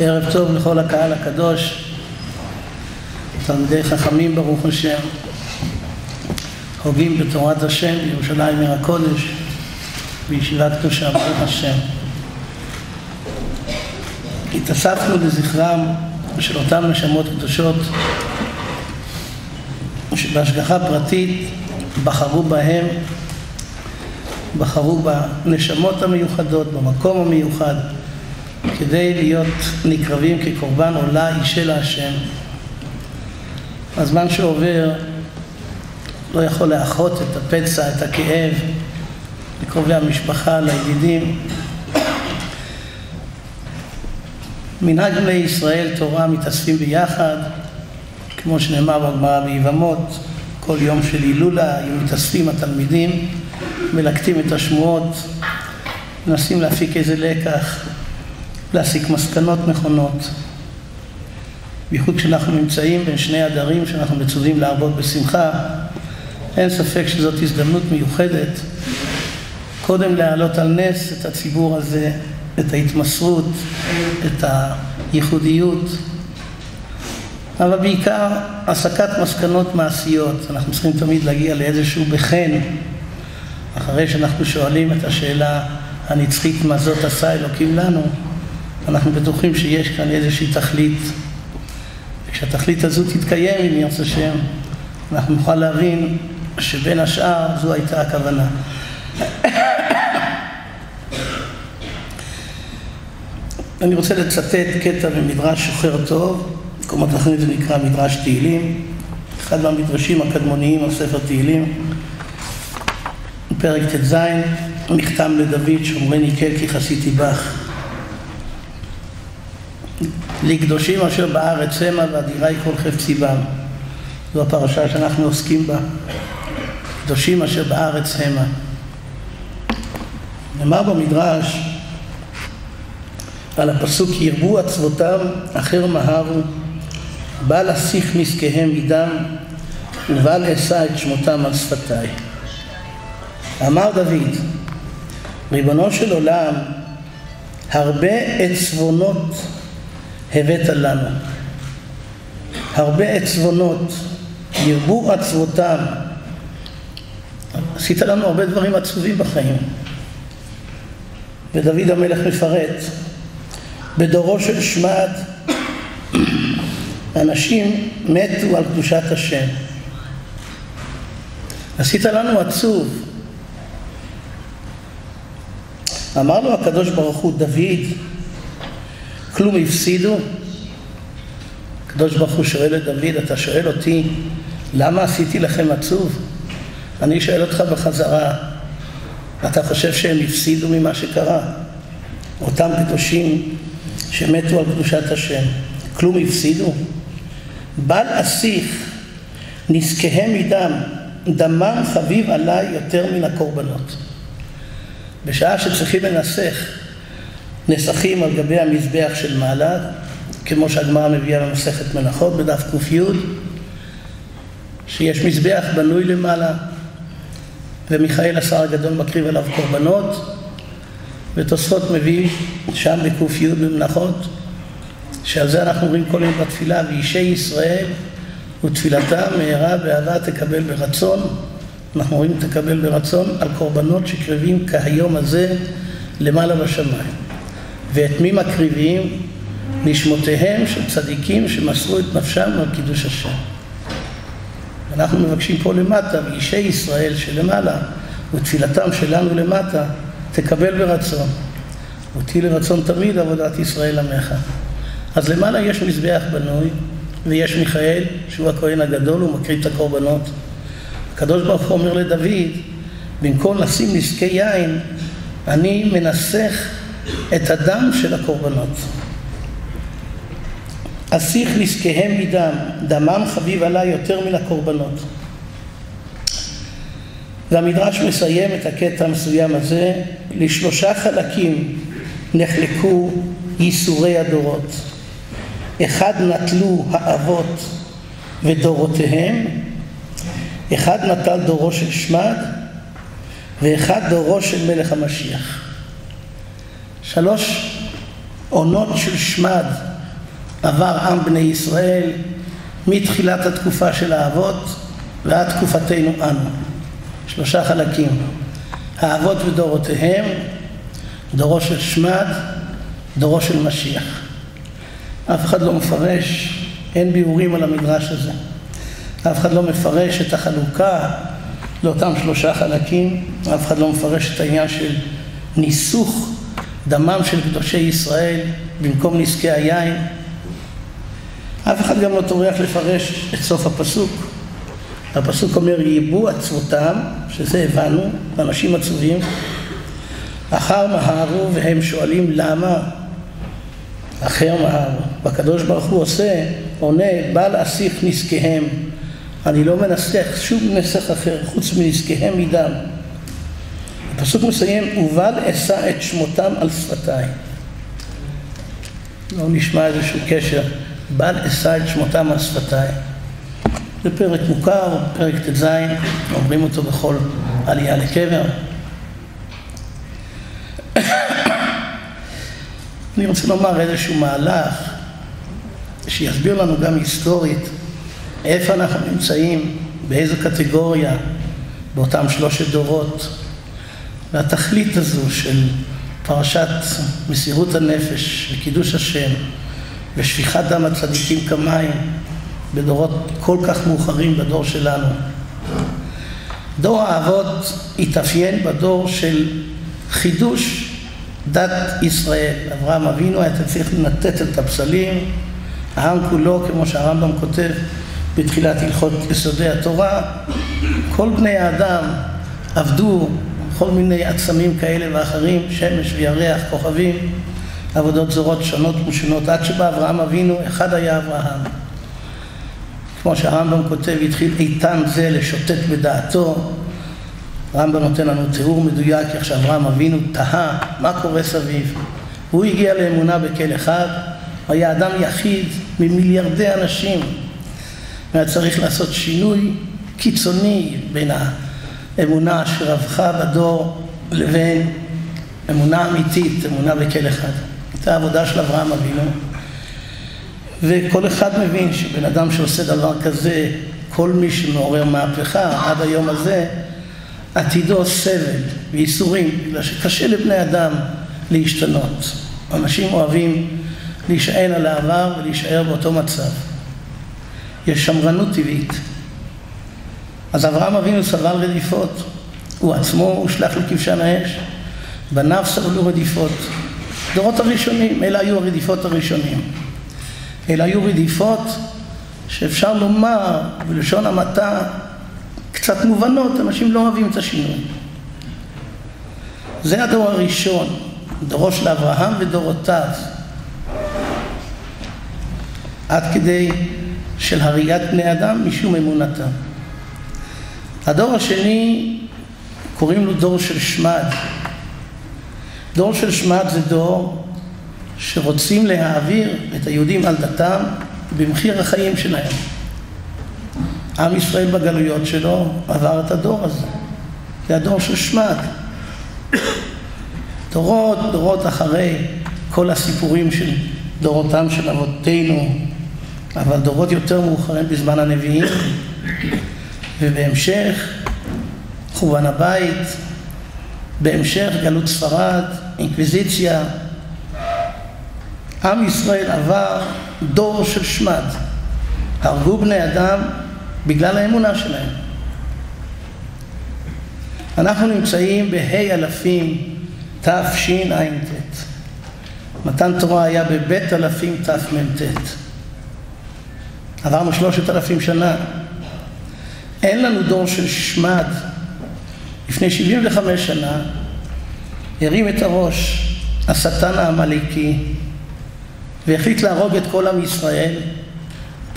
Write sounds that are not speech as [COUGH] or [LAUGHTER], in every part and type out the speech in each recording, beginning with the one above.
ערב טוב לכל הקהל הקדוש, תלמידי חכמים ברוך השם, הוגים בתורת השם בירושלים עיר הקודש, בישיבה קדושה ברוך השם. התאספנו לזכרם של אותן נשמות קדושות שבהשגחה פרטית בחרו בהם, בחרו בנשמות המיוחדות, במקום המיוחד, כדי להיות נקרבים כקורבן עולה היא של השם. הזמן שעובר לא יכול לאחות את הפצע, את הכאב, לקרובי המשפחה, לידידים. מנהג בני ישראל תורה מתאספים ביחד, כמו שנאמר בגמרא ביבמות, כל יום של הילולה, היו מתאספים התלמידים, מלקטים את השמועות, מנסים להפיק איזה לקח, להסיק מסקנות נכונות. בייחוד כשאנחנו נמצאים בין שני הדרים שאנחנו מצווים להרבות בשמחה, אין ספק שזאת הזדמנות מיוחדת קודם להעלות על נס את הציבור הזה, את ההתמסרות, את הייחודיות, אבל בעיקר הסקת מסקנות מעשיות. אנחנו צריכים תמיד להגיע לאיזשהו בחן, אחרי שאנחנו שואלים את השאלה הנצחית מה זאת עשה אלוקים לנו, אנחנו בטוחים שיש כאן איזושהי תכלית. וכשהתכלית הזו תתקיים, אם ירצה השם, אנחנו נוכל להבין שבין השאר זו הייתה הכוונה. [COUGHS] אני רוצה לצטט קטע במדרש שוחר טוב, במקומות אחרים זה נקרא מדרש תהילים, אחד מהמדרשים הקדמוניים על ספר תהילים, פרק ט"ז, נחתם לדוד שומרני כל כי חסיתי בך. לקדושים אשר בארץ המה ואדירי כל חפצי בם. זו הפרשה שאנחנו עוסקים בה. קדושים אשר בארץ המה. נאמר במדרש על הפסוק ירבו עצבותם אחר מהרו בא להסיך נזקיהם מדם ובא לאשא את שמותם על שפתיי. אמר דוד ריבונו של עולם הרבה עצבונות הבאת לנו הרבה עצבונות ירבו עצבותם עשית לנו הרבה דברים עצובים בחיים ודוד המלך מפרט בדורו של שמד אנשים מתו על קדושת השם. עשית לנו עצוב. אמר לו הקדוש ברוך הוא, דוד, כלום הפסידו? הקדוש ברוך הוא שואל את דוד, אתה שואל אותי, למה עשיתי לכם עצוב? אני שואל אותך בחזרה, אתה חושב שהם הפסידו ממה שקרה? אותם קדושים שמתו על קדושת השם, כלום הפסידו? בל אסיך נזקיהם מדם, דמם חביב עליי יותר מן הקורבנות. בשעה שצריכים לנסח נסחים על גבי המזבח של מעלה, כמו שהגמרא מביאה במסכת מנחות בדף ק"י, שיש מזבח בנוי למעלה, ומיכאל השר הגדול מקריב עליו קורבנות, ותוספות מביא שם בק"י במנחות, שעל זה אנחנו אומרים כל יום בתפילה, ואישי ישראל ותפילתה מהרה באהבה תקבל ברצון. אנחנו אומרים תקבל ברצון על קורבנות שקרבים כהיום הזה למעלה בשמיים. ואת מי מקריבים? נשמותיהם של צדיקים שמסרו את נפשם על קידוש השם. אנחנו מבקשים פה למטה, ואישי ישראל שלמעלה, ותפילתם שלנו למטה, תקבל ברצון. אותי לרצון תמיד עבודת ישראל עמך. אז למעלה יש מזבח בנוי, ויש מיכאל, שהוא הכהן הגדול, הוא מקריב את הקורבנות. הקדוש ברוך הוא אומר לדוד, במקום לשים נזקי יין, אני מנסח את הדם של הקורבנות. אסיך נזקיהם מדם, דמם חביב עליי יותר מן הקורבנות. והמדרש מסיים את הקטע המסוים הזה, לשלושה חלקים נחלקו ייסורי הדורות. אחד נטלו האבות ודורותיהם, אחד נטל דורו של שמד, ואחד דורו של מלך המשיח. שלוש עונות של שמד עבר עם בני ישראל מתחילת התקופה של האבות ועד תקופתנו אנו. שלושה חלקים. האבות ודורותיהם, דורו של שמד, דורו של משיח. אף אחד לא מפרש, אין ביאורים על המדרש הזה. אף אחד לא מפרש את החלוקה לאותם שלושה חלקים, אף אחד לא מפרש את העניין של ניסוך דמם של קדושי ישראל במקום נזקי היין. אף אחד גם לא טורח לפרש את סוף הפסוק. הפסוק אומר, ייבו עצמותם, שזה הבנו, אנשים עצובים, אחר מהרו והם שואלים למה אחר מהרו. והקדוש ברוך הוא עושה, עונה, בא להסיך נזקיהם. אני לא מנסח שום נסח אחר חוץ מנזקיהם מדם. הפסוק מסיים, ובל אשא את שמותם על שפתיי. לא נשמע איזשהו קשר, בל אשא את שמותם על שפתיי. זה פרק מוכר, פרק ט"ז, אומרים אותו בכל עלייה לקבר. [COUGHS] אני רוצה לומר איזשהו מהלך שיסביר לנו גם היסטורית איפה אנחנו נמצאים, באיזו קטגוריה באותם שלושת דורות. והתכלית הזו של פרשת מסירות הנפש וקידוש השם ושפיכת דם הצדיקים כמים בדורות כל כך מאוחרים בדור שלנו. דור האבות התאפיין בדור של חידוש דת ישראל. אברהם אבינו היה צריך לנתת את הפסלים, העם כולו, כמו שהרמב"ם כותב בתחילת הלכות יסודי התורה, כל בני האדם עבדו כל מיני עצמים כאלה ואחרים, שמש וירח, כוכבים, עבודות זרות שונות ומשונות, עד שבא אברהם אבינו, אחד היה אברהם. כמו שהרמב"ם כותב, התחיל איתן זה לשוטט בדעתו. הרמב"ם נותן לנו תיאור מדויק איך שאברהם אבינו תהה מה קורה סביב. הוא הגיע לאמונה בכל אחד, היה אדם יחיד ממיליארדי אנשים, והיה צריך לעשות שינוי קיצוני בין האמונה שרווחה בדור לבין אמונה אמיתית, אמונה בכל אחד. הייתה עבודה של אברהם אבינו. וכל אחד מבין שבן אדם שעושה דבר כזה, כל מי שמעורר מהפכה עד היום הזה, עתידו סבל וייסורים, בגלל שקשה לבני אדם להשתנות. אנשים אוהבים להישען על העבר ולהישאר באותו מצב. יש שמרנות טבעית. אז אברהם אבינו סבל רדיפות. הוא עצמו הושלך לכבשן האש, בניו סבלו רדיפות. דורות הראשונים, אלה היו הרדיפות הראשונים. אלה היו רדיפות שאפשר לומר בלשון המעטה קצת מובנות, אנשים לא אוהבים את השינוי. זה הדור הראשון, דורו של אברהם ודורותיו. עד כדי של הריית בני אדם משום אמונתם. הדור השני, קוראים לו דור של שמד. דור של שמד זה דור שרוצים להעביר את היהודים על דתם במחיר החיים שלהם. עם ישראל בגלויות שלו עבר את הדור הזה. זה הדור של שמד. דורות, דורות אחרי כל הסיפורים של דורותם של אבותינו, אבל דורות יותר מאוחרים בזמן הנביאים, ובהמשך חורבן הבית, בהמשך גלות ספרד, אינקוויזיציה, עם ישראל עבר דור של שמד. הרגו בני אדם בגלל האמונה שלהם. אנחנו נמצאים בה' אלפים תשע"ט. מתן תורה היה בבית אלפים תמ"ט. עברנו שלושת אלפים שנה. אין לנו דור של שמד. לפני שבעים וחמש שנה הרים את הראש השטן העמלקי והחליט להרוג את כל עם ישראל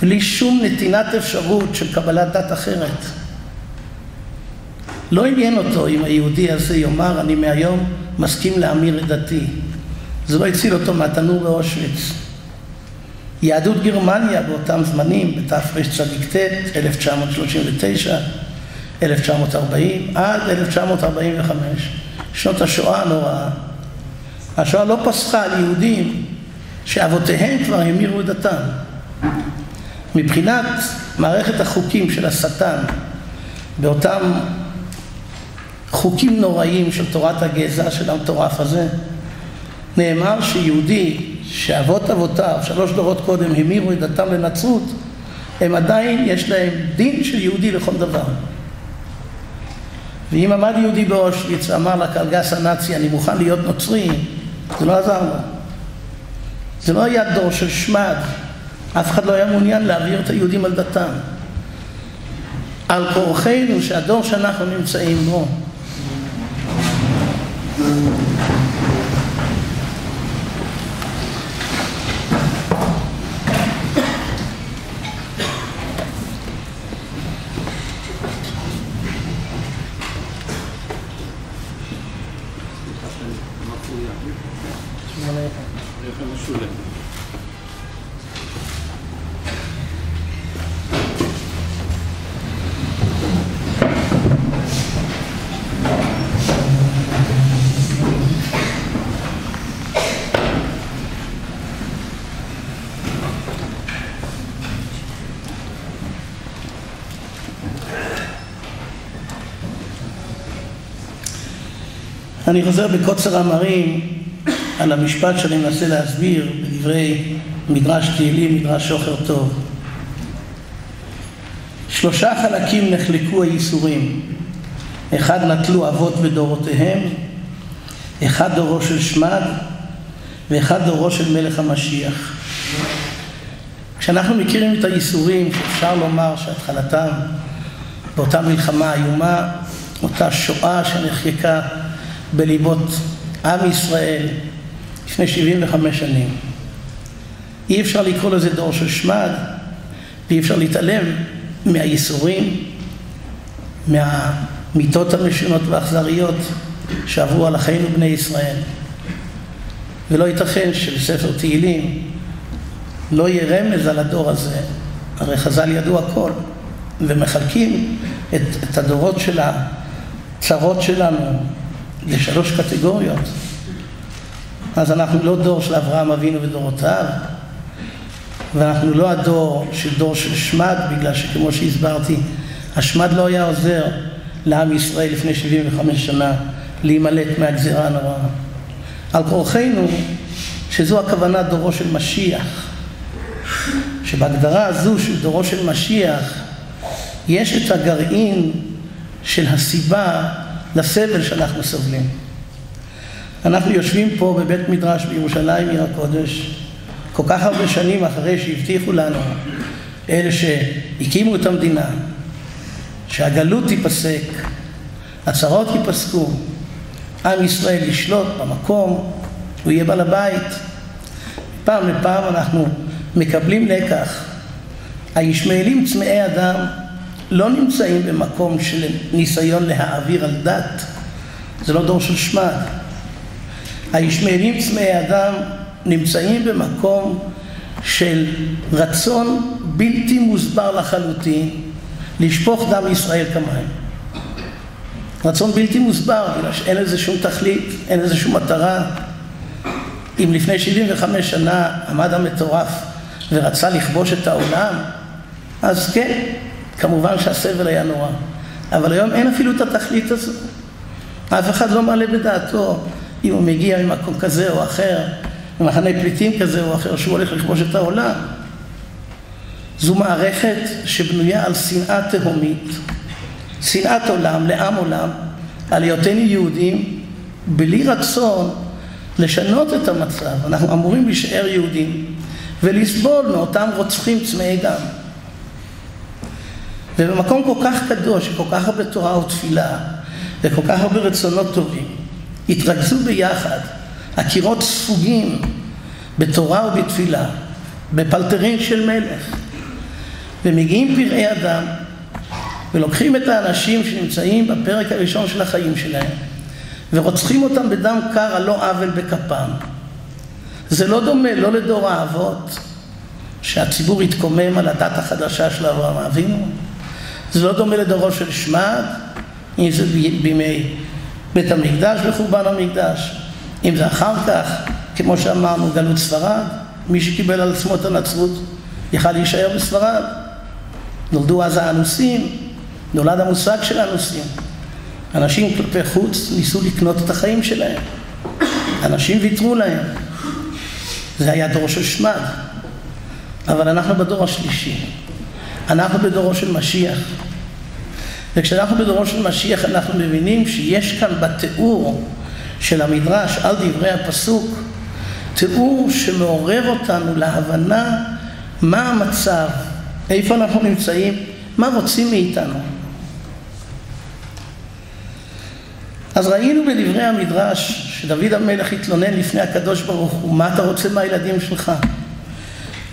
בלי שום נתינת אפשרות של קבלת דת אחרת. לא עניין אותו אם היהודי הזה יאמר אני מהיום מסכים להמיר את דתי. זה לא הציל אותו מהתנור באושוויץ. יהדות גרמניה באותם זמנים, בתרצ"ט, 1939, 1940, עד 1945, שנות השואה הנוראה. השואה לא פסחה על יהודים שאבותיהם כבר המירו את דתם. מבחינת מערכת החוקים של השטן, באותם חוקים נוראים של תורת הגזע של המטורף הזה, נאמר שיהודי שאבות אבותיו, שלוש דורות קודם, המירו את דתם לנצרות, הם עדיין, יש להם דין של יהודי לכל דבר. ואם עמד יהודי באושוויץ ואמר לקלגס הנאצי, אני מוכן להיות נוצרי, זה לא עזר לו. זה לא היה דור של שמד, אף אחד לא היה מעוניין להעביר את היהודים על דתם. על כורחנו שהדור שאנחנו נמצאים בו אני חוזר בקוצר המרים על המשפט שאני מנסה להסביר בדברי מדרש תהילים, מדרש שוחר טוב. שלושה חלקים נחלקו הייסורים. אחד נטלו אבות ודורותיהם, אחד דורו של שמד ואחד דורו של מלך המשיח. כשאנחנו מכירים את הייסורים, אפשר לומר שהתחלתם באותה מלחמה איומה, אותה שואה שנחקקה בליבות עם ישראל לפני 75 שנים. אי אפשר לקרוא לזה דור של שמד, ואי אפשר להתעלם מהייסורים, מהמיתות המשונות והאכזריות שעברו על אחינו בני ישראל. ולא ייתכן שבספר תהילים לא יהיה רמז על הדור הזה, הרי חז"ל ידעו הכל, ומחלקים את, את הדורות של הצרות שלנו לשלוש קטגוריות. אז אנחנו לא דור של אברהם אבינו ודורותיו, ואנחנו לא הדור של דור של שמד, בגלל שכמו שהסברתי, השמד לא היה עוזר לעם ישראל לפני 75 שנה להימלט מהגזירה הנוראה. על כורחנו, שזו הכוונה דורו של משיח, שבהגדרה הזו של דורו של משיח, יש את הגרעין של הסיבה לסבל שאנחנו סובלים. אנחנו יושבים פה בבית מדרש בירושלים, עיר הקודש, כל כך הרבה שנים אחרי שהבטיחו לנו, אלה שהקימו את המדינה, שהגלות תיפסק, הצהרות ייפסקו, עם ישראל ישלוט במקום, הוא יהיה בעל הבית. פעם לפעם אנחנו מקבלים לקח. הישמעאלים צמאי אדם לא נמצאים במקום של ניסיון להעביר על דת, זה לא דור של שמד. הישמעאלים צמאי אדם נמצאים במקום של רצון בלתי מוסבר לחלוטין לשפוך דם ישראל כמים. רצון בלתי מוסבר, בגלל שאין לזה שום תכלית, אין לזה שום מטרה. אם לפני 75 שנה עמד המטורף ורצה לכבוש את העולם, אז כן, כמובן שהסבל היה נורא. אבל היום אין אפילו את התכלית הזו. אף אחד לא מעלה בדעתו אם הוא מגיע ממקום כזה או אחר, ממחנה פליטים כזה או אחר, שהוא הולך לכבוש את העולם. זו מערכת שבנויה על שנאה תהומית, שנאת עולם לעם עולם, על היותנו יהודים, בלי רצון לשנות את המצב. אנחנו אמורים להישאר יהודים ולסבול מאותם רוצחים צמאי דם. ובמקום כל כך קדוש, כל כך הרבה תורה ותפילה, וכל כך הרבה רצונות טובים, התרכזו ביחד, הקירות ספוגים בתורה ובתפילה, בפלטרין של מלך, ומגיעים פראי אדם, ולוקחים את האנשים שנמצאים בפרק הראשון של החיים שלהם, ורוצחים אותם בדם קר על לא עוול בכפם. זה לא דומה לא לדור האבות, שהציבור התקומם על הדת החדשה של אברהם אבינו, זה לא דומה לדורו של שמד, אם זה בימי בית המקדש וחורבן המקדש, אם זה אחר כך, כמו שאמרנו, גלות ספרד, מי שקיבל על עצמו את הנצרות יכל להישאר בספרד. נולדו אז האנוסים, נולד המושג של האנוסים. אנשים כלפי חוץ ניסו לקנות את החיים שלהם. אנשים ויתרו להם. זה היה דור של שמד. אבל אנחנו בדור השלישי. אנחנו בדורו של משיח. וכשאנחנו בדורו של משיח אנחנו מבינים שיש כאן בתיאור של המדרש על דברי הפסוק תיאור שמעורר אותנו להבנה מה המצב, איפה אנחנו נמצאים, מה רוצים מאיתנו. אז ראינו בדברי המדרש שדוד המלך התלונן לפני הקדוש ברוך הוא, מה אתה רוצה מהילדים שלך?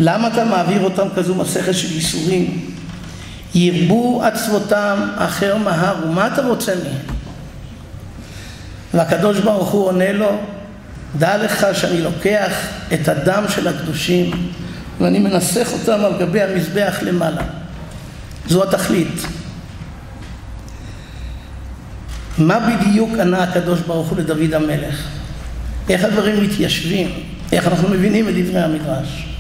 למה אתה מעביר אותם כזו מסכת של ייסורים? ירבו עצבותם אחר מהר, ומה אתה רוצה מהם? והקדוש ברוך הוא עונה לו, דע לך שאני לוקח את הדם של הקדושים ואני מנסח אותם על גבי המזבח למעלה. זו התכלית. מה בדיוק ענה הקדוש ברוך הוא לדוד המלך? איך הדברים מתיישבים? איך אנחנו מבינים את דברי המדרש?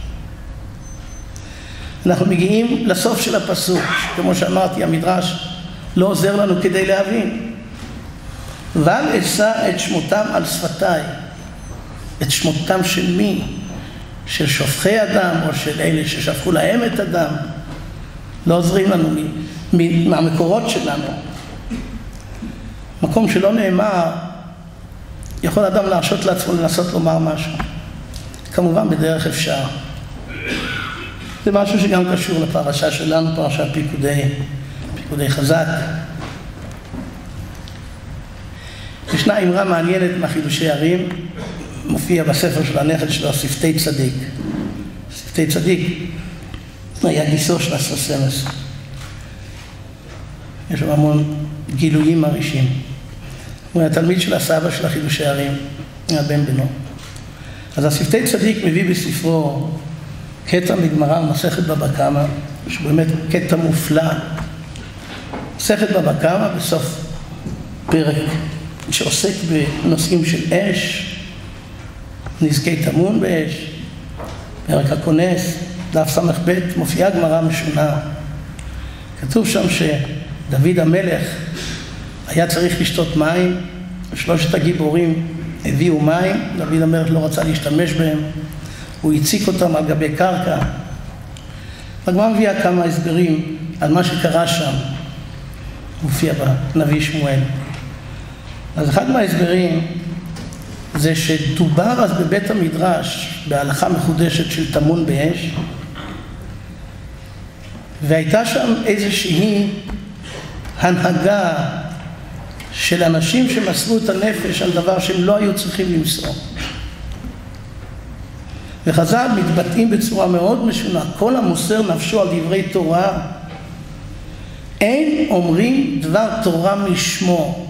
אנחנו מגיעים לסוף של הפסוק, כמו שאמרתי, המדרש לא עוזר לנו כדי להבין. ואל אשא את שמותם על שפתיי. את שמותם של מי? של שופכי אדם או של אלה ששפכו להם את הדם. לא עוזרים לנו מהמקורות שלנו. מקום שלא נאמר, יכול אדם להרשות לעצמו לנסות לומר משהו. כמובן בדרך אפשר. זה משהו שגם קשור לפרשה שלנו, פרשת פיקודי, פיקודי חזק. ישנה אמרה מעניינת מהחידושי ערים, מופיע בספר של הנכד שלו, שפתי צדיק. שפתי צדיק היה גיסו של אסרסמס. יש שם המון גילויים מרעישים. הוא היה תלמיד של הסבא של החידושי ערים, היה בן בנו. אז השפתי צדיק מביא בספרו קטע מגמרא מסכת בבא קמא, שהוא באמת קטע מופלא. מסכת בבא קמא בסוף פרק שעוסק בנושאים של אש, נזקי טמון באש, פרק הכונס, דף ס"ב, מופיעה גמרא משונה. כתוב שם שדוד המלך היה צריך לשתות מים, שלושת הגיבורים הביאו מים, דוד המלך לא רצה להשתמש בהם, הוא הציק אותם על גבי קרקע. הגמרא מביאה כמה הסברים על מה שקרה שם, מופיע בנביא שמואל. אז אחד מההסברים זה שדובר אז בבית המדרש בהלכה מחודשת של טמון באש והייתה שם איזושהי הנהגה של אנשים שמסרו את הנפש על דבר שהם לא היו צריכים למסור. וחז"ל מתבטאים בצורה מאוד משונה, כל המוסר נפשו על דברי תורה, אין אומרים דבר תורה משמו.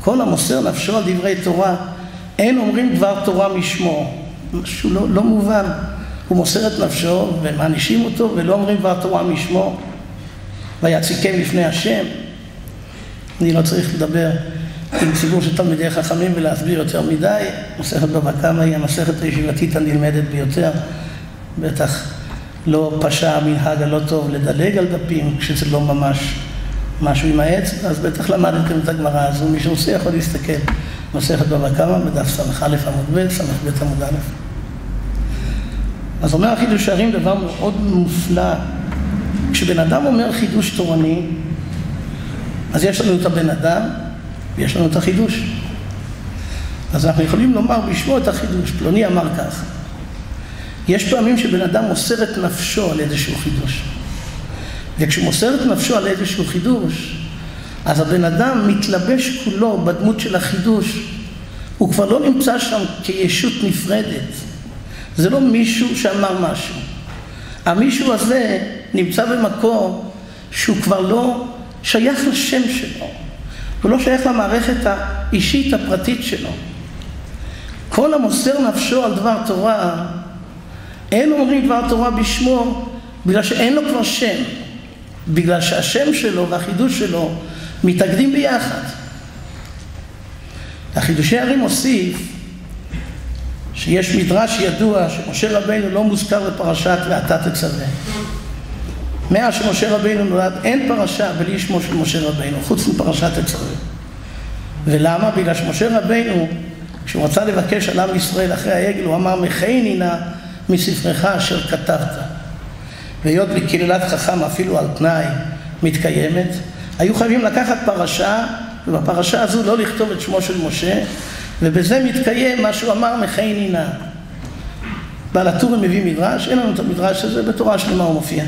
כל המוסר נפשו על דברי תורה, אין אומרים דבר תורה משמו. משהו לא, לא מובן. הוא מוסר את נפשו ומענישים אותו ולא אומרים דבר תורה משמו. ויציקם לפני השם. אני לא צריך לדבר עם ציבור של תלמידי חכמים ולהסביר יותר מדי. מסכת בבא קמא היא המסכת הישיבתית הנלמדת ביותר. בטח לא פשע המנהג הלא טוב לדלג על דפים כשזה לא ממש משהו עם העץ, אז בטח למדתם את הגמרא הזו, מי שרוצה יכול להסתכל. מסכת בבא קמא בדף ס"א עמוד ב', ס"ב עמוד א'. אז אומר החידוש הערים דבר מאוד מופלא. כשבן אדם אומר חידוש תורני, אז יש לנו את הבן אדם ויש לנו את החידוש. אז אנחנו יכולים לומר בשמו את החידוש, פלוני אמר כך. יש פעמים שבן אדם מוסר את נפשו על איזשהו חידוש. וכשהוא מוסר את נפשו על איזשהו חידוש, אז הבן אדם מתלבש כולו בדמות של החידוש. הוא כבר לא נמצא שם כישות נפרדת. זה לא מישהו שאמר משהו. המישהו הזה נמצא במקום שהוא כבר לא שייך לשם שלו. הוא לא שייך למערכת האישית הפרטית שלו. כל המוסר נפשו על דבר תורה, אין אומרים דבר תורה בשמו, בגלל שאין לו כבר שם. בגלל שהשם שלו והחידוש שלו מתאגדים ביחד. החידושי הרי מוסיף שיש מדרש ידוע שמשה רבינו לא מוזכר בפרשת ואתה תצווה. מאז שמשה רבינו נולד אין פרשה בלי שמו של משה רבינו, חוץ מפרשת תצווה. ולמה? בגלל שמשה רבינו, כשהוא רצה לבקש על עם ישראל אחרי העגל, הוא אמר מכני נא מספרך אשר כתבת. והיות וקללת חכם אפילו על תנאי מתקיימת, היו חייבים לקחת פרשה, ובפרשה הזו לא לכתוב את שמו של משה, ובזה מתקיים מה שהוא אמר מכני נא. בעל הטורים מביא מדרש, אין לנו את המדרש הזה, בתורה שלמה הוא מופיע.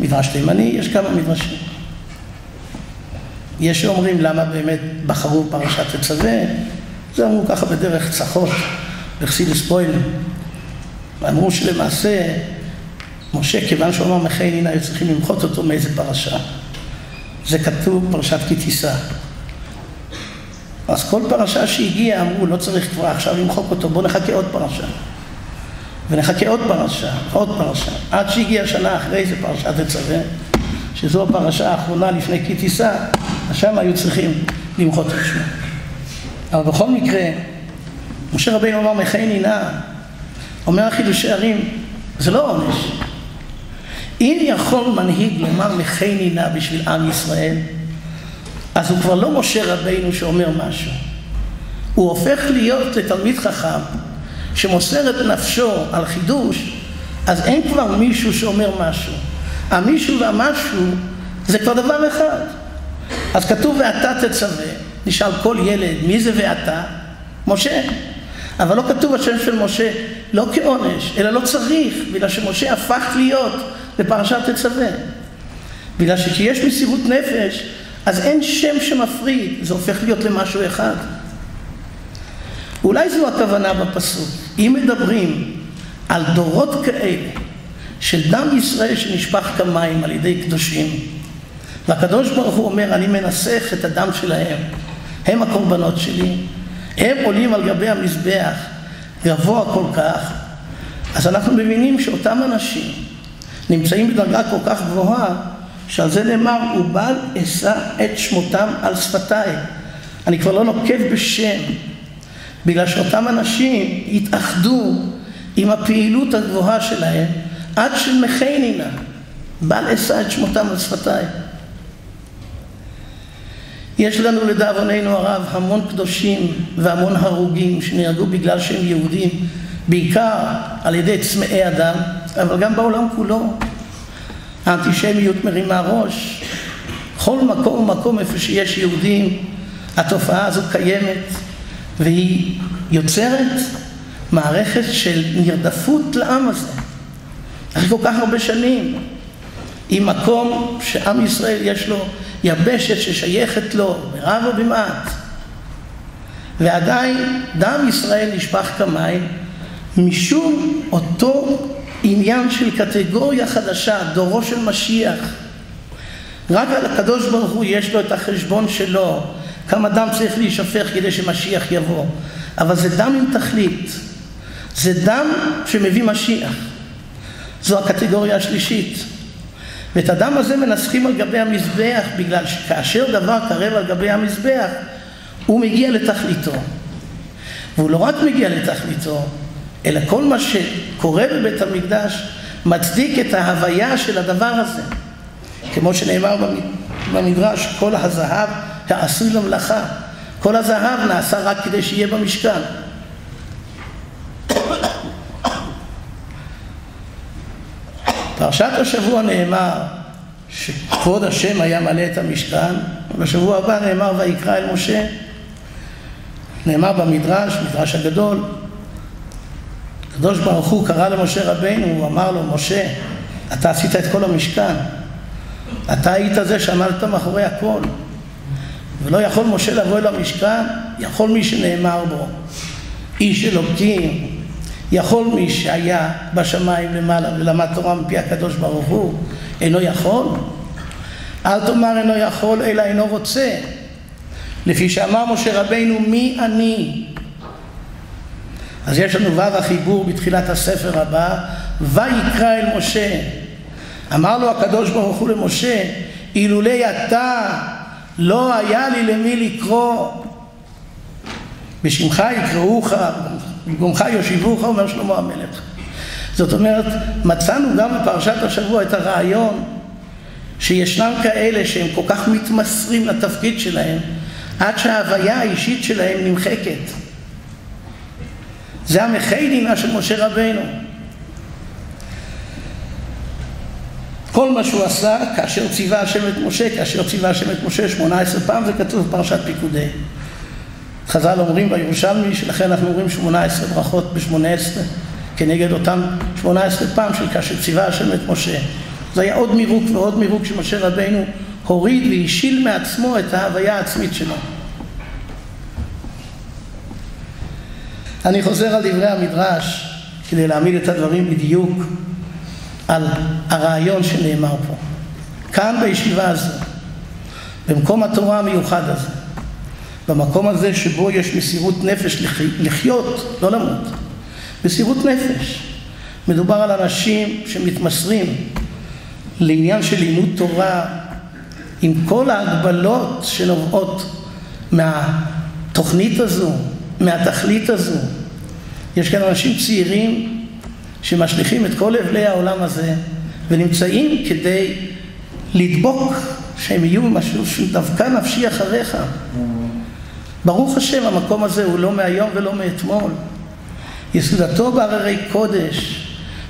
מדרש תימני, יש כמה מדרשים. יש שאומרים למה באמת בחרו פרשת תצווה, זה אמרו ככה בדרך צחות, בחסידס פוילן. אמרו שלמעשה משה, כיוון שהוא אמר מחי נינה, היו צריכים למחות אותו מאיזה פרשה. זה כתוב פרשת כי תישא. אז כל פרשה שהגיעה אמרו, לא צריך כבר עכשיו למחוק אותו, בואו נחכה עוד פרשה. ונחכה עוד פרשה, עוד פרשה, עד שהגיעה שנה אחרי זה פרשת תצווה, שזו הפרשה האחרונה לפני כי תישא, אז שם היו צריכים למחות את שמו. אבל בכל מקרה, משה רבינו אמר מחי נינה, אומר החידושי ערים, זה לא עונש. אם יכול מנהיג לומר מחי נינה בשביל עם ישראל, אז הוא כבר לא משה רבינו שאומר משהו. הוא הופך להיות לתלמיד חכם שמוסר את נפשו על חידוש, אז אין כבר מישהו שאומר משהו. המישהו והמשהו זה כבר דבר אחד. אז כתוב ואתה תצווה, נשאל כל ילד, מי זה ואתה? משה. אבל לא כתוב השם של משה לא כעונש, אלא לא צריך, בגלל שמשה הפך להיות בפרשת תצווה. בגלל שכשיש מסירות נפש, אז אין שם שמפריד, זה הופך להיות למשהו אחד. אולי זו הכוונה בפסוק. אם מדברים על דורות כאלה של דם ישראל שנשפך כמים על ידי קדושים, והקדוש ברוך הוא אומר, אני מנסח את הדם שלהם, הם הקורבנות שלי, הם עולים על גבי המזבח גבוה כל כך, אז אנחנו מבינים שאותם אנשים נמצאים בדרגה כל כך גבוהה, שעל זה נאמר, ובל אשא את שמותם על שפתיי. אני כבר לא נוקב בשם, בגלל שאותם אנשים התאחדו עם הפעילות הגבוהה שלהם עד שמחי נא, בל אשא את שמותם על שפתיי. יש לנו לדאבוננו הרב המון קדושים והמון הרוגים שנהרגו בגלל שהם יהודים, בעיקר על ידי צמאי אדם, אבל גם בעולם כולו. האנטישמיות מרימה ראש. בכל מקום ומקום איפה שיש יהודים, התופעה הזאת קיימת, והיא יוצרת מערכת של נרדפות לעם הזה. אחרי כל כך הרבה שנים, עם מקום שעם ישראל יש לו יבשת ששייכת לו ברב או במעט. ועדיין דם ישראל נשפך כמים משום אותו עניין של קטגוריה חדשה, דורו של משיח. רק על הקדוש ברוך הוא יש לו את החשבון שלו, כמה דם צריך להישפך כדי שמשיח יבוא. אבל זה דם עם תכלית. זה דם שמביא משיח. זו הקטגוריה השלישית. ואת הדם הזה מנסחים על גבי המזבח, בגלל שכאשר דבר קרב על גבי המזבח, הוא מגיע לתכליתו. והוא לא רק מגיע לתכליתו, אלא כל מה שקורה בבית המקדש מצדיק את ההוויה של הדבר הזה. כמו שנאמר במדרש, כל הזהב העשוי למלאכה. כל הזהב נעשה רק כדי שיהיה במשכן. פרשת השבוע נאמר שכבוד השם היה מלא את המשכן, ובשבוע הבא נאמר ויקרא אל משה. נאמר במדרש, מדרש הגדול, הקדוש ברוך הוא קרא למשה רבינו, הוא אמר לו, משה, אתה עשית את כל המשכן, אתה היית זה שעמדת מאחורי הכל, ולא יכול משה לבוא אל המשכן, יכול מי שנאמר בו, איש אלוקים, יכול מי שהיה בשמיים למעלה ולמד תורה מפי הקדוש ברוך הוא, אינו יכול? אל תאמר אינו יכול, אלא אינו רוצה. לפי שאמר משה רבינו, מי אני? אז יש לנו ו' החיבור בתחילת הספר הבא, ויקרא אל משה. אמר לו הקדוש ברוך הוא למשה, אילולי אתה לא היה לי למי לקרוא. בשמך יקראוך, במקומך יושיבוך, אומר שלמה המלך. זאת אומרת, מצאנו גם בפרשת השבוע את הרעיון שישנם כאלה שהם כל כך מתמסרים לתפקיד שלהם, עד שההוויה האישית שלהם נמחקת. זה המחי דינה של משה רבנו. כל מה שהוא עשה, כאשר ציווה השם את משה, כאשר ציווה השם את משה 18 פעם, זה כתוב בפרשת פיקודי. חז"ל אומרים בירושלמי, שלכן אנחנו אומרים 18 ברכות ב-18, כנגד אותם 18 פעם של כאשר ציווה השם את משה. זה היה עוד מירוק ועוד מירוק שמשה רבינו הוריד והשיל מעצמו את ההוויה העצמית שלו. אני חוזר על דברי המדרש כדי להעמיד את הדברים בדיוק על הרעיון שנאמר פה. כאן בישיבה הזו, במקום התורה המיוחד הזה, במקום הזה שבו יש מסירות נפש לחיות, לא למות, מסירות נפש. מדובר על אנשים שמתמסרים לעניין של לימוד תורה עם כל ההגבלות שנובעות מהתוכנית הזו, מהתכלית הזו. יש כאן אנשים צעירים שמשליכים את כל אבלי העולם הזה ונמצאים כדי לדבוק שהם יהיו משהו דווקא נפשי אחריך. ברוך השם, המקום הזה הוא לא מהיום ולא מאתמול. יסודתו בהררי קודש.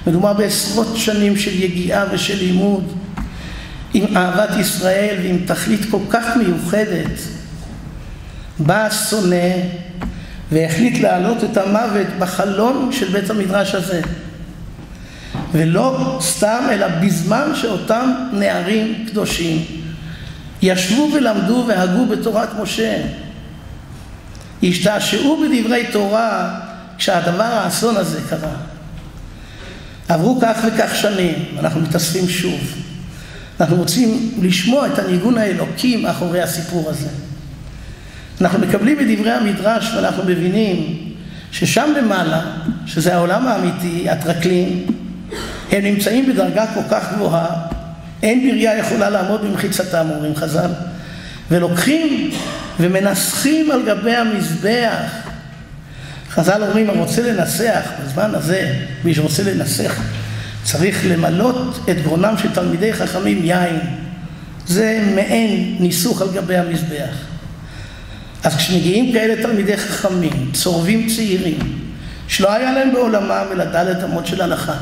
מדובר בעשרות שנים של יגיעה ושל לימוד, עם אהבת ישראל ועם תכלית כל כך מיוחדת. בא השונא והחליט להעלות את המוות בחלון של בית המדרש הזה. ולא סתם, אלא בזמן שאותם נערים קדושים ישבו ולמדו והגו בתורת משה. השתעשעו בדברי תורה כשהדבר האסון הזה קרה. עברו כך וכך שנים, אנחנו מתאספים שוב. אנחנו רוצים לשמוע את הניגון האלוקי מאחורי הסיפור הזה. אנחנו מקבלים את דברי המדרש ואנחנו מבינים ששם למעלה, שזה העולם האמיתי, הטרקלין, הם נמצאים בדרגה כל כך גבוהה, אין בריאה יכולה לעמוד במחיצתם, אומרים חז"ל, ולוקחים ומנסחים על גבי המזבח. חז"ל אומרים, הרוצה לנסח, בזמן הזה, מי שרוצה לנסח, צריך למלות את גרונם של תלמידי חכמים יין. זה מעין ניסוך על גבי המזבח. אז כשמגיעים כאלה תלמידי חכמים, צורבים צעירים, שלא היה להם בעולמם אלא דלת אמות של הלכה,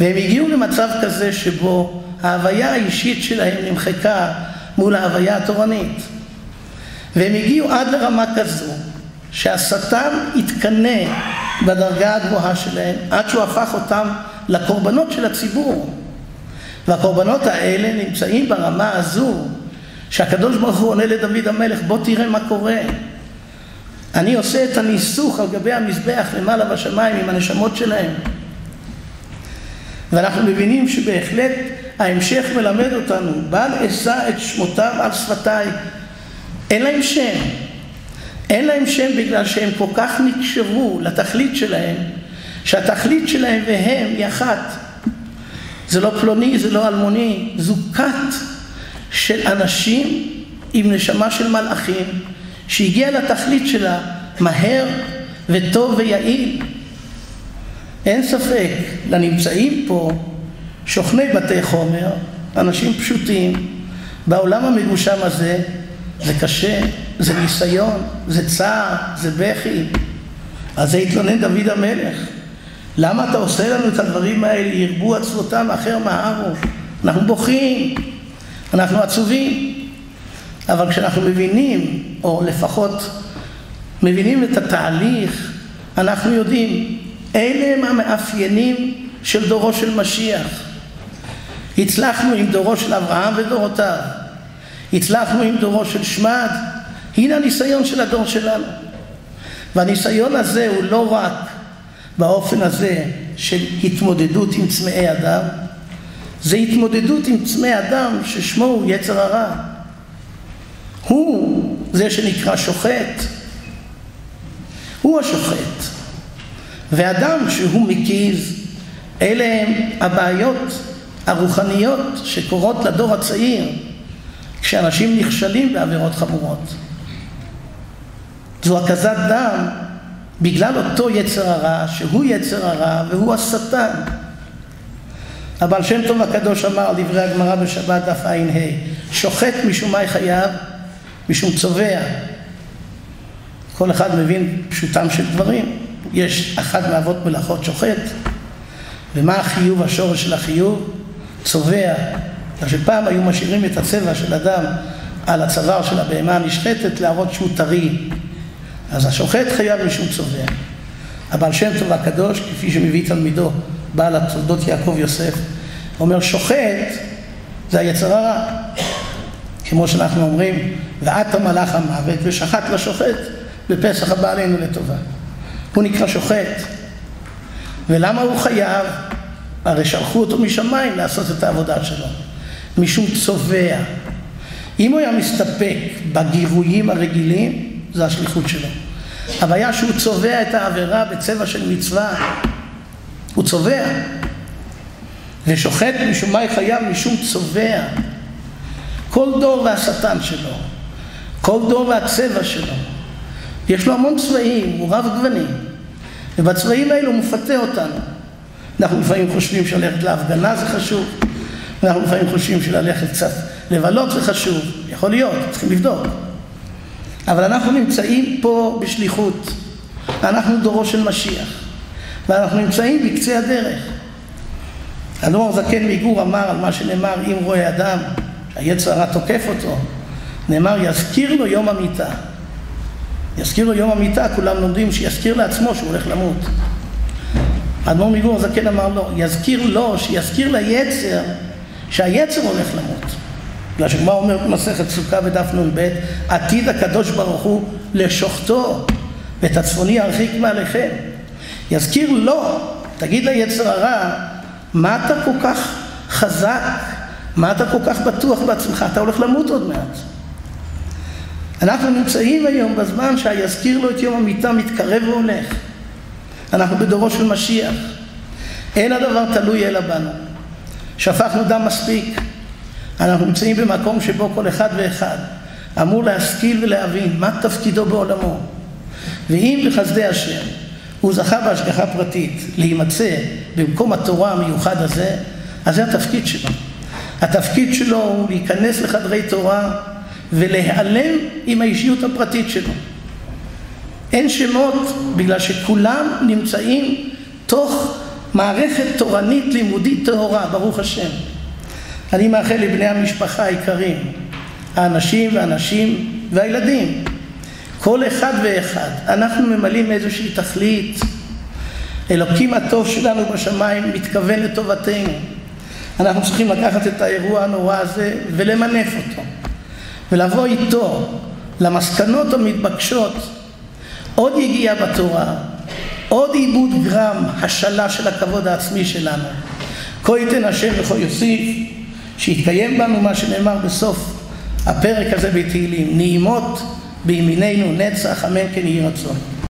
והם הגיעו למצב כזה שבו ההוויה האישית שלהם נמחקה מול ההוויה התורנית. והם הגיעו עד לרמה כזו שהשטן התקנא בדרגה הגבוהה שלהם עד שהוא הפך אותם לקורבנות של הציבור. והקורבנות האלה נמצאים ברמה הזו שהקדוש ברוך הוא עונה לדוד המלך בוא תראה מה קורה. אני עושה את הניסוך על גבי המזבח למעלה בשמיים עם הנשמות שלהם. ואנחנו מבינים שבהחלט ההמשך מלמד אותנו, בל אשא את שמותיו על שפתיי. אין להם שם. אין להם שם בגלל שהם כל כך נקשרו לתכלית שלהם, שהתכלית שלהם והם היא אחת. זה לא פלוני, זה לא אלמוני, זו כת של אנשים עם נשמה של מלאכים, שהגיעה לתכלית שלה מהר וטוב ויעיל. אין ספק, לנמצאים פה שוכני בתי חומר, אנשים פשוטים, בעולם המגושם הזה, זה קשה, זה ניסיון, זה צער, זה בכי. על זה התלונן דוד המלך. למה אתה עושה לנו את הדברים האלה? ירבו עצבותם אחר מהרו. אנחנו בוכים, אנחנו עצובים. אבל כשאנחנו מבינים, או לפחות מבינים את התהליך, אנחנו יודעים, אלה הם המאפיינים של דורו של משיח. הצלחנו עם דורו של אברהם ודורותיו. הצלחנו עם דורו של שמד. הנה הניסיון של הדור שלנו. והניסיון הזה הוא לא רק באופן הזה של התמודדות עם צמאי אדם, זה התמודדות עם צמאי אדם ששמו הוא יצר הרע. הוא זה שנקרא שוחט. הוא השוחט. ואדם שהוא מקיז, אלה הם הבעיות הרוחניות שקורות לדור הצעיר כשאנשים נכשלים בעבירות חמורות. זו הקזת דם בגלל אותו יצר הרע, שהוא יצר הרע והוא השטן. הבעל שם טוב הקדוש אמר דברי הגמרא בשבת דף ע"ה, שוחט משום מה חייו? משום צובע. כל אחד מבין פשוטם של דברים. יש אחת מאבות מלאכות שוחט, ומה החיוב, השורש של החיוב? צובע. שפעם היו משאירים את הצבע של אדם על הצוואר של הבהמה הנשחטת להראות שהוא טרי. אז השוחט חייב משום צובע. הבעל שם טוב הקדוש, כפי שמביא תלמידו, בעל התולדות יעקב יוסף, אומר שוחט זה היצר הרע. כמו שאנחנו אומרים, ועתה מלאך המוות ושחט לשוחט בפסח הבא עלינו לטובה. הוא נקרא שוחט. ולמה הוא חייב? הרי שלחו אותו משמיים לעשות את העבודה שלו. משום צובע. אם הוא היה מסתפק בגירויים הרגילים, זה השליחות שלו. הבעיה שהוא צובע את העבירה בצבע של מצווה. הוא צובע. ושוחט משום מה משום צובע. כל דור והשטן שלו, כל דור והצבע שלו. יש לו המון צבעים, הוא רב גוונים. ובצבעים האלו הוא מפתה אותנו. אנחנו לפעמים חושבים שללכת להפגנה זה חשוב, אנחנו לפעמים חושבים שללכת קצת לבלות זה חשוב, יכול להיות, צריכים לבדוק. אבל אנחנו נמצאים פה בשליחות, אנחנו דורו של משיח, ואנחנו נמצאים בקצה הדרך. אדמו"ר זקן מגור אמר על מה שנאמר אם רואה אדם, היצר הרע תוקף אותו, נאמר יזכיר לו יום המיתה. יזכיר לו יום המיתה, כולם לומדים שיזכיר לעצמו שהוא הולך למות. האדמו"ר מגור הזקן אמר לו, יזכיר לו, שיזכיר ליצר, שהיצר הולך למות. בגלל שכבר אומר במסכת סוכה בדף נ"ב, עתיד הקדוש ברוך הוא לשוחטו, ואת הצפוני ירחיק מעליכם. יזכיר לו, תגיד ליצר הרע, מה אתה כל כך חזק? מה אתה כל כך בטוח בעצמך? אתה הולך למות עוד מעט. אנחנו נמצאים היום בזמן שהיזכיר לו את יום המיטה מתקרב והולך. אנחנו בדורו של משיח. אין הדבר תלוי אלא בנו. שפכנו דם מספיק. אנחנו נמצאים במקום שבו כל אחד ואחד אמור להשכיל ולהבין מה תפקידו בעולמו. ואם בחסדי השם הוא זכה בהשגחה פרטית להימצא במקום התורה המיוחד הזה, אז זה התפקיד שלו. התפקיד שלו הוא להיכנס לחדרי תורה ולהיעלם עם האישיות הפרטית שלו. אין שמות בגלל שכולם נמצאים תוך מערכת תורנית לימודית טהורה, ברוך השם. אני מאחל לבני המשפחה היקרים, האנשים והנשים והילדים, כל אחד ואחד, אנחנו ממלאים איזושהי תכלית. אלוקים הטוב שלנו בשמיים מתכוון לטובתנו. אנחנו צריכים לקחת את האירוע הנורא הזה ולמנף אותו, ולבוא איתו למסקנות המתבקשות, עוד יגיעה בתורה, עוד עיבוד גרם השלה של הכבוד העצמי שלנו. כה ייתן השם וכה יוסיף, שיתקיים בנו מה שנאמר בסוף הפרק הזה בתהילים, נעימות בימיננו נצח, אמן כן יהי רצון.